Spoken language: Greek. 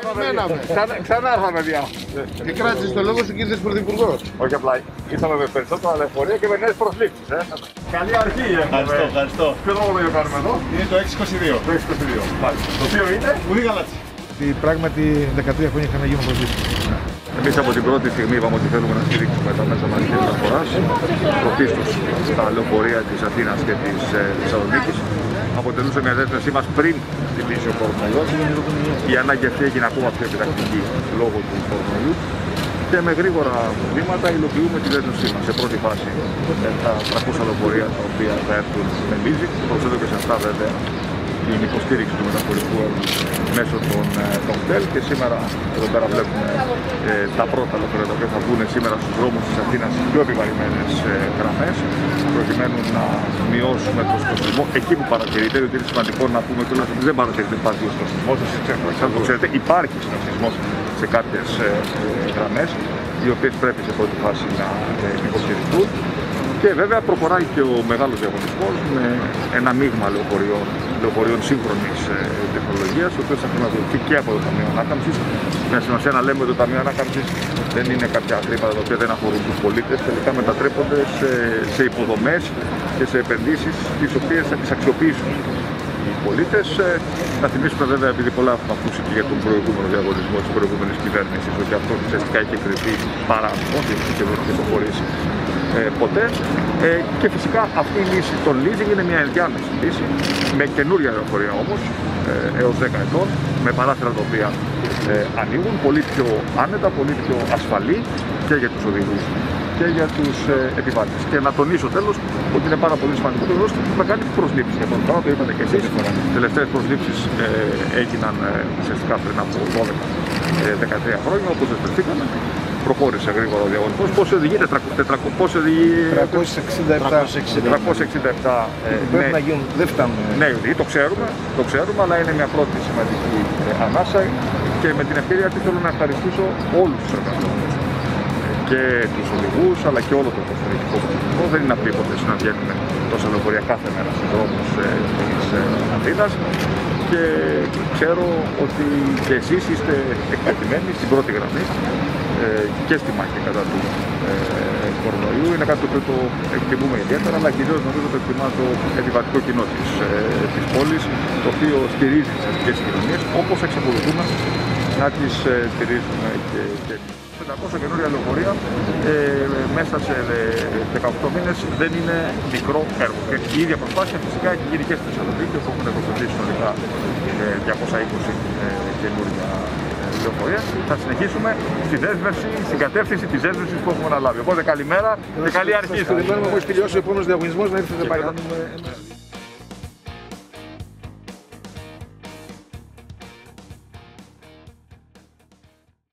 Περιμέναμε. Ξανά, ξανά ήρθα, παιδιά. Και κράτησες το λόγο σου και ήρθες πρωθυπουργός. Όχι απλά ήρθαμε με περισσότερα λεωφορεία και με νέες προσλήψεις. Ε. Καλή αρχή έχουμε. Ευχαριστώ, ευχαριστώ. Ποιο δρόμο κάνουμε εδώ. Είναι το 622. Το 622. Μάλιστα. Το οποίο είναι; Ουδή γαλάτσι. Ότι πράγματι 13 χρόνια είχαν να γίνουν προσλήψεις. Εμείς από την πρώτη στιγμή είπαμε ότι θέλουμε να στηρίξουμε τα μέσα μαζικής μεταφοράς, πρωτίστω στα λεωφορεία της Αθήνας και της ε, Θεσσαλονίκης. Αποτελούσε μια δέσμευσή μας πριν την λύση ο κορονοϊό. Η ανάγκη αυτή έγινε ακόμα πιο επιτακτική λόγω του κορονοϊού. Και με γρήγορα βήματα υλοποιούμε τη δέσμευσή μας. Σε πρώτη φάση ε, τα 300 λεωφορεία τα οποία θα έρθουν με leasing. Προσθέτω και σε αυτά βέβαια την υποστήριξη του μεταφορικού έργου μέσω των, ε, των ΤΕΛ και σήμερα εδώ πέρα βλέπουμε ε, τα πρώτα λεωφορεία τα οποία θα βγουν σήμερα στους δρόμους της Αθήνας στις πιο επιβαρημένες ε, γραμμές προκειμένου να μειώσουμε τον σκοτισμό. Εκεί που παρατηρείται, διότι είναι σημαντικό να πούμε κιόλας ότι δεν παρατηρείται ότι υπάρχει ο σκοτισμός, σαν το ξέρετε υπάρχει σκοτισμός σε κάποιες ε, ε, γραμμές οι οποίες πρέπει σε πρώτη φάση να ε, υποστηριχθούν και βέβαια προχωράει και ο μεγάλος διαγωνισμός με ένα μείγμα λεωφορείων, λεωφορείων σύγχρονης ε, τεχνολογίας, ο οποίος θα χρηματοδοτηθεί και από το Ταμείο Ανάκαμψης. Με σημασία να λέμε ότι το Ταμείο Ανάκαμψης δεν είναι κάποια χρήματα τα οποία δεν αφορούν τους πολίτες, τελικά μετατρέπονται σε, σε υποδομές και σε επενδύσεις τις οποίες θα τις αξιοποιήσουν οι πολίτες. Να θυμίσουμε βέβαια, επειδή πολλά έχουμε ακούσει και για τον προηγούμενο διαγωνισμό της προηγούμενης κυβέρνησης, ότι αυτό ουσιαστικά είχε κρυφτεί παράνομο και δεν είχε προχωρήσει ε, ποτέ. Ε, και φυσικά αυτή η λύση των leasing είναι μια ενδιάμεση λύση, με καινούρια αεροφορία όμως, ε, έως 10 ετών, με παράθυρα τα οποία ε, ανοίγουν, πολύ πιο άνετα, πολύ πιο ασφαλή και για τους οδηγούς και για τους ε, επιβάτες. Και να τονίσω τέλος ότι είναι πάρα πολύ σημαντικό το γεγονό ότι έχουμε κάνει προσλήψεις. Για πρώτη φορά το είπατε και εσείς. Οι τελευταίες προσλήψεις ε, έγιναν ε, ουσιαστικά πριν από 12-13 χρόνια, όπως δεσμευτήκαμε. Προχώρησε γρήγορα ο διαγωνισμός. Πόσο οδηγεί, 400, πόσο οδηγεί. 367. 367 ε, Πρέπει ναι, να γίνουν. Δεν φτάνουν. ναι, οδηγεί, το ξέρουμε, το ξέρουμε, αλλά είναι μια πρώτη σημαντική ε, ανάσα και με την ευκαιρία αυτή θέλω να ευχαριστήσω όλους τους εργαζόμενους και τους οδηγούς αλλά και όλο το υποστηρικτικό προσωπικό. Δεν είναι απλή υπόθεση να βγαίνουμε τόσα λεωφορεία κάθε μέρα στους δρόμους ε, της ε, Αθήνας και ξέρω ότι και εσείς είστε εκτεθειμένοι στην πρώτη γραμμή ε, και στη μάχη κατά του ε, κορονοϊού. Είναι κάτι το οποίο το εκτιμούμε ιδιαίτερα, αλλά κυρίως νομίζω το εκτιμά το επιβατικό κοινό της, ε, της πόλης, το οποίο στηρίζει τις αστικές συγκοινωνίες, όπως εξακολουθούμε να τις ε, στηρίζουμε και, και εμείς. 500 καινούρια λεωφορεία ε, μέσα σε ε, 18 μήνες δεν είναι μικρό έργο. Και η ίδια προσπάθεια φυσικά έχει γίνει και στη Θεσσαλονίκη, όπου έχουν προσθέσει συνολικά ε, 220 ε, καινούρια ε, λεωφορεία. Θα συνεχίσουμε στη δέσμευση, στην κατεύθυνση της δέσμευσης που έχουμε αναλάβει. Οπότε καλημέρα και καλή αρχή. σας. Περιμένουμε μόλις τελειώσει ο επόμενος διαγωνισμός να έρθετε πάλι. κάνουμε ένα-